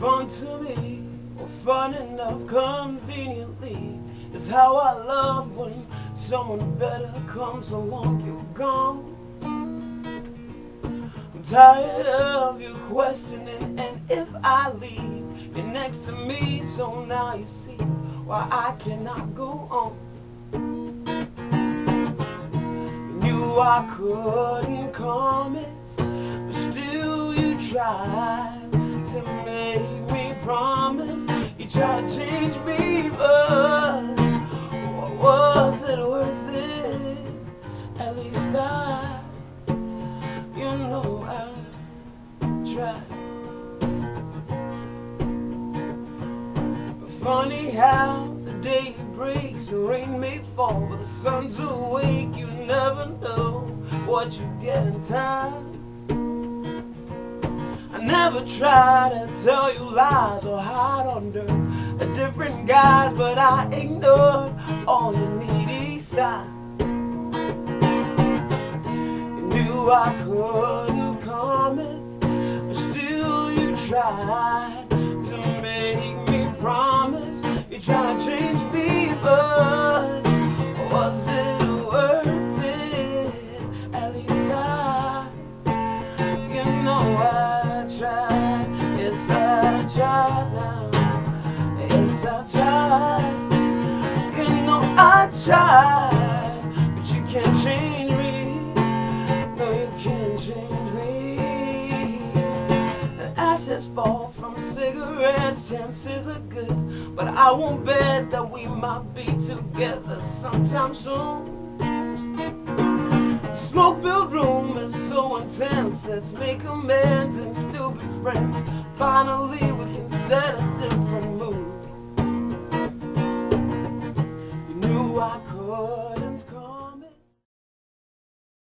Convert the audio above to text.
Fun to me, or fun enough conveniently, is how I love when someone better comes along. You're gone. I'm tired of you questioning, and if I leave, you're next to me, so now you see why I cannot go on. I couldn't commit, but still you tried to make me promise. You tried to change me, but was it worth it? At least I, you know I tried. Funny how the day breaks, the rain may fall, but the sun's awake. You never know what you get in time. Never try to tell you lies or hide under a different guise, but I ignored all your needy signs. You knew I couldn't commit, but still you tried tried. Yes, I tried now. Yes, I tried. You know I tried, but you can't change me. No, you can't change me. Ashes fall from cigarettes, chances are good. But I won't bet that we might be together sometime soon. Let's make amends and still be friends. Finally, we can set a different mood. You knew I